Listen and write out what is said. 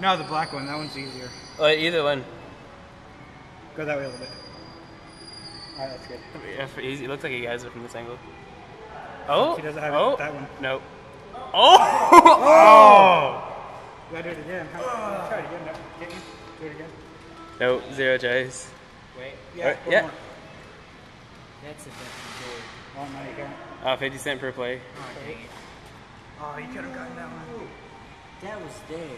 No, the black one. That one's easier. Oh, either one. Go that way a little bit. Alright, that's good. If It looks like he has it from this angle. Oh, He doesn't have it, oh, that one. No. Oh! You gotta do it again. How, try it again. No, Get you. Do it again. no, zero J's. Wait, Yeah. right, yeah. more. that's a definite Oh, no, you. Uh, 50 cent per play. Oh, dang it. Oh, you could have gotten that one. That was there.